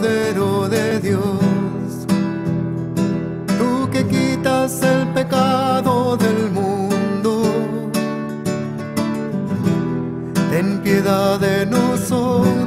de Dios, tú que quitas el pecado del mundo, ten piedad de nosotros.